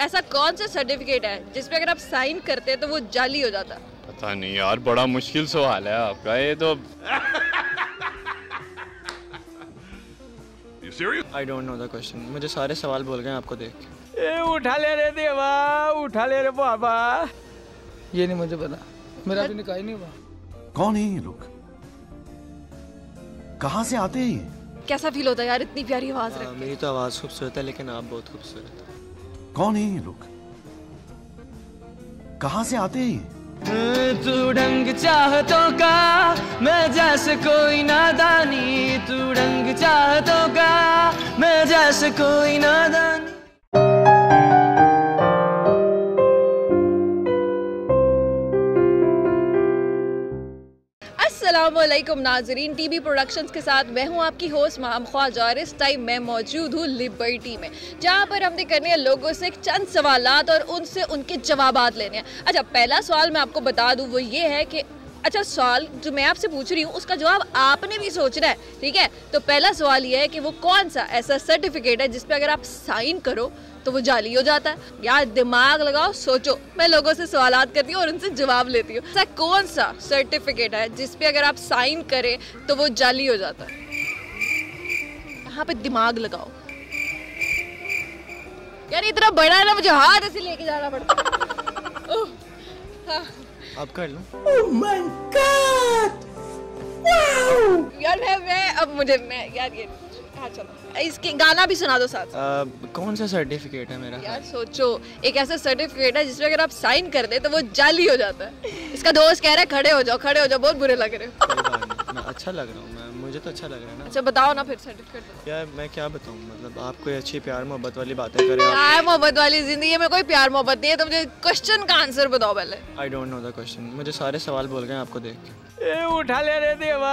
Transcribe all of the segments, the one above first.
ऐसा कौन सा सर्टिफिकेट है जिसपे अगर आप साइन करते हैं तो वो जाली हो जाता? पता नहीं यार बड़ा मुश्किल सवाल है आपका ये तो You serious? I don't know the question मुझे सारे सवाल बोल गए आपको देख के। ए उठा ले रे देवा उठा ले रे बाबा। ये नहीं मुझे पता। मेरा अभी निकाह ही नहीं हुआ। कौन है ये लोग? कहाँ से आते हैं ये? कैसा फील होता है यार? इतनी प्यारी आवाज़ हाँ, मेरी तो आवाज़ खूबसूरत है लेकिन आप बहुत खूबसूरत हैं। कौन है ये लोग? कहा से आते हैं? तू ढंग चाहतों का, मैं जैसे कोई नादानी। तू ढंग चाहतों का, मैं जैसे कोई नादानी। असलम नाजरीन। टी वी प्रोडक्शन के साथ मैं हूँ आपकी होस्ट माम ख्वाज और इस टाइम मैं मौजूद हूँ लिबर्टी में, जहाँ पर हमने करने हैं लोगों से चंद सवाल और उनसे उनके जवाब लेने हैं। अच्छा पहला सवाल मैं आपको बता दूँ, वो ये है कि अच्छा सवाल जो मैं आपसे पूछ रही हूँ, उसका जवाब आपने भी सोचना है, ठीक है? तो पहला सवाल ये है कि वो कौन सा ऐसा सर्टिफिकेट है जिसपे अगर आप साइन करो तो वो जाली हो जाता है? यार, दिमाग लगाओ, सोचो। मैं लोगों से सवालात करती हूँ और उनसे जवाब लेती हूँ। ऐसा कौन सा सर्टिफिकेट है जिसपे अगर आप साइन करें तो वो जाली हो जाता है? यहाँ पे दिमाग लगाओ। यार, इतना बड़ा है ना, मुझे हाथ ऐसे लेके जाना पड़ता है। हाँ। आप कर लो। यार मैं मैं अब मुझे मैं यार ये हाँ चलो। इसके गाना भी सुना दो साथ। आ, कौन सा सर्टिफिकेट है मेरा? यार सोचो। एक ऐसा सर्टिफिकेट है जिसमें अगर आप साइन कर दे तो वो जाली हो जाता है। इसका दोस्त कह रहा है खड़े हो जाओ खड़े हो जाओ बहुत बुरे लग रहे हो। अच्छा लग रहा हूँ। मुझे तो अच्छा लग रहा है ना। अच्छा बताओ ना फिर सर्टिफिकेट यार मैं क्या बताऊँ? मतलब आप कोई अच्छी प्यार मोहब्बत वाली बातें करें आप। यार मोहब्बत वाली ज़िंदगी में कोई प्यार मोहब्बत नहीं है तो मुझे क्वेश्चन का आंसर बताओ पहले। I don't know the question मुझे सारे सवाल बोल गए आपको देख के। ए उठा ले रे देवा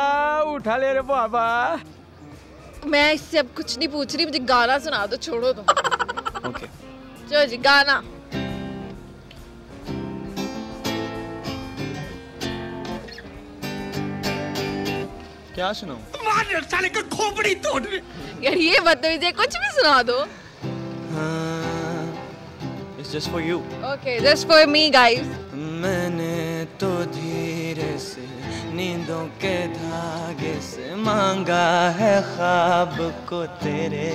उठा ले रे बाबा। मैं इससे अब कुछ नहीं पूछ रही मुझे गाना सुना दो छोड़ो तो ओके चलो जी गाना। क्या सुनाऊँ? यार ये बदतमीजी है कुछ भी सुना दो। It's just for you okay just for me guys मैंने तो धीरे से नींदों के धागे से मांगा है ख्वाब को तेरे।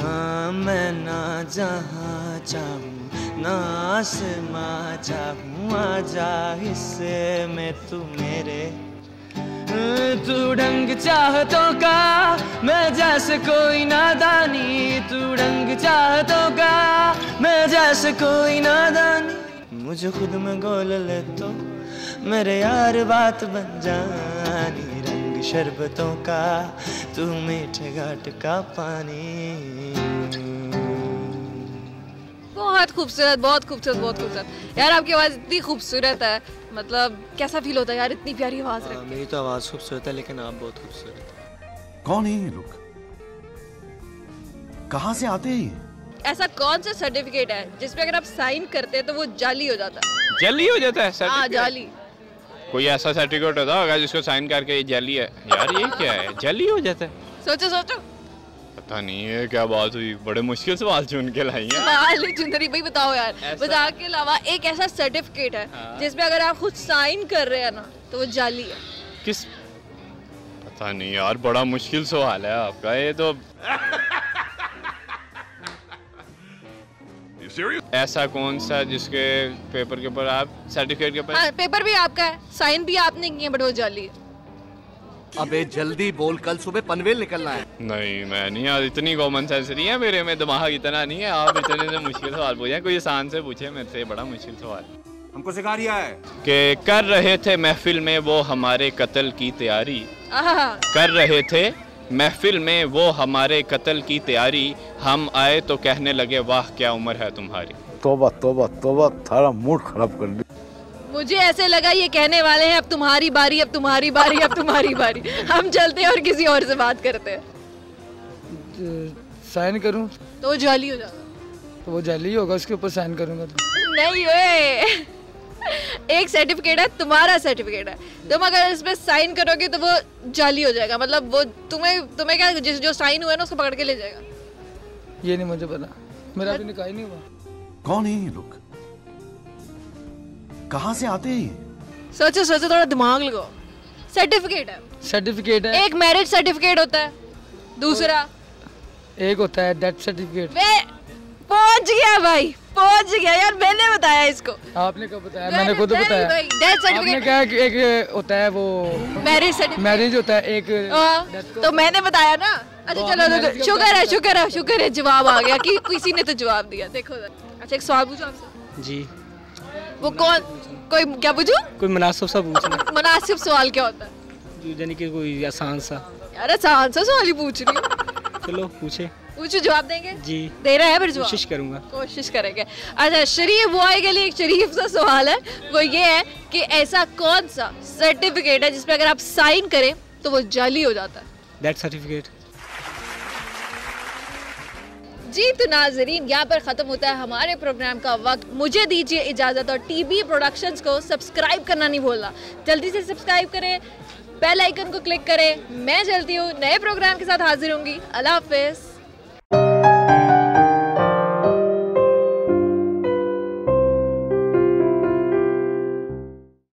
हाँ मैं ना जहाँ चाहूँ ना आसमां चाहूँ आजा हिस्से में तू मेरे। तू रंग चाहतों का, मैं जैसे कोई नादानी। तू रंग चाहतों का, मैं जैसे कोई नादानी। मुझे खुद में गोल ले तो मेरे यार बात बन जानी। रंग शरबतों का, तू मीठे घाट का पानी। बहुत खूबसूरत बहुत खूबसूरत बहुत खूबसूरत। यार आपकी आवाज़ इतनी खूबसूरत है। मतलब कैसा फील होता है यार इतनी प्यारी आवाज़ आ, रख मेरी तो आवाज़ खूबसूरत है लेकिन आप बहुत खूबसूरत हैं। कौन है ये लोग? कहाँ से आते हैं ऐसा कौन सा सर्टिफिकेट है जिसपे अगर आप साइन करते हैं तो वो जाली हो जाता है। जली हो जाता है हाँ सर्टिफिकेट जाली कोई ऐसा सर्टिफिकेट होता होगा जिसको साइन करके ये जली है? यार ये क्या है? जली हो जाता है। सोचो सोचो। पता नहीं है क्या बात हुई? बड़े मुश्किल सवाल चुन के लाई हैं। सवाल चुंदरी भाई बताओ यार। बता के अलावा एक ऐसा सर्टिफिकेट है हाँ। जिसपे अगर आप खुद साइन कर रहे हैं ना तो वो जाली है। किस पता नहीं यार बड़ा मुश्किल सवाल है आपका ये तो ऐसा कौन सा जिसके पेपर के ऊपर आप सर्टिफिकेट के ऊपर हाँ पेपर भी आपका है साइन भी आपने किए बट वो जाली है। अबे जल्दी बोल कल सुबह पनवेल निकलना है। नहीं मैं नहीं यार इतनी कॉमन सेंस नहीं है मेरे में दिमाग इतना नहीं है आप इतने से मुश्किल सवाल पूछे कोई आसान से पूछे मेरे से बड़ा मुश्किल सवाल। हमको सिखा रिया है। कि कर रहे थे महफिल में वो हमारे कत्ल की तैयारी। कर रहे थे महफिल में वो हमारे कत्ल की तैयारी। हम आए तो कहने लगे वाह क्या उम्र है तुम्हारी? तोबा तोबा तोबा थारा मूड खराब कर दी मुझे ऐसे लगा ये कहने वाले हैं अब तुम्हारी बारी अब तुम्हारी बारी अब तुम्हारी बारी। हम चलते हैं और किसी और से बात करते हैं। साइन करूँ? तो वो जाली हो जाता तो वो जाली होगा उसके ऊपर साइन करूँगा तो। नहीं ओए। एक सर्टिफिकेट है तुम्हारा सर्टिफिकेट है। तुम अगर इस पे साइन करोगे तो वो जाली हो जाएगा। मतलब वो तुम्हें तुम्हें क्या जिस जो साइन हुआ है ना उसको पकड़ के ले जाएगा। ये नहीं मुझे पता। मेरा अभी निकाह ही नहीं हुआ। कौन है ये लोग? कहाँ से आते हैं सोचो सोचो थोड़ा दिमाग लगाओ। सर्टिफिकेट है। सर्टिफिकेट है। एक मैरिज सर्टिफिकेट होता है दूसरा। एक होता है डेथ सर्टिफिकेट पहुँच गया भाई पहुँच गया। यार मैंने बताया इसको। आपने कब बताया? मैंने खुद बताया very, death आपने कहा कि एक होता है वो मैरिज सर्टिफिकेट मैरिज होता है एक हाँ, तो मैंने बताया ना। अच्छा चलो तो, तो, शुक्र है शुक्र है शुक्र है जवाब आ गया कि किसी ने तो जवाब दिया। देखो अच्छा एक सवाल पूछो आपसे। जी। वो कौन? कोई क्या पूछूँ? कोई मुनासिब सा पूछना मुनासिब सवाल क्या होता है? यानी कि कोई आसान सा। यार आसान सा सवाल ही पूछ रही हूँ। चलो पूछे। पूछो जवाब देंगे? जी। दे रहा है फिर जवाब? कोशिश करूँगा। कोशिश करेंगे। अच्छा शरीफ बॉय के लिए एक शरीफ सा सवाल है। वो ये है कि ऐसा कौन सा सर्टिफिकेट है जिसपे अगर आप साइन करें तो वो जाली हो जाता है? डेथ सर्टिफिकेट जी तो नाजरीन, यहाँ पर ख़त्म होता है हमारे प्रोग्राम का वक्त। मुझे दीजिए इजाज़त और टीवी प्रोडक्शंस को सब्सक्राइब करना नहीं भूलना। जल्दी से सब्सक्राइब करें बेल आइकन को क्लिक करें। मैं जल्दी हूँ, नए प्रोग्राम के साथ हाजिर होंगी। अल्लाह हाफिज़।